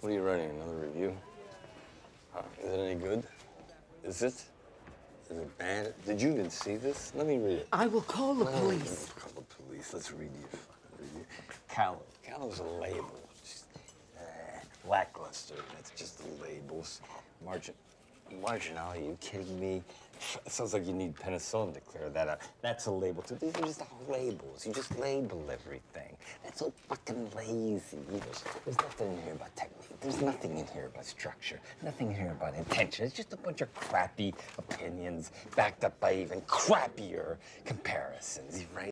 What are you writing? Another review? Uh, is it any good? Is it? Is it bad? Did you even see this? Let me read it. I will call the Oh, police. Call the police. Let's read you. fucking review. Callow. Callow's a label. Just, uh, lackluster. That's just the labels. Margin. Marginal, are you kidding me? It sounds like you need penicillin to clear that up. That's a label too. These are just all labels. You just label everything. That's so fucking lazy. There's, there's nothing in here about. There's nothing in here about structure. Nothing in here about intention. It's just a bunch of crappy opinions backed up by even crappier comparisons, right?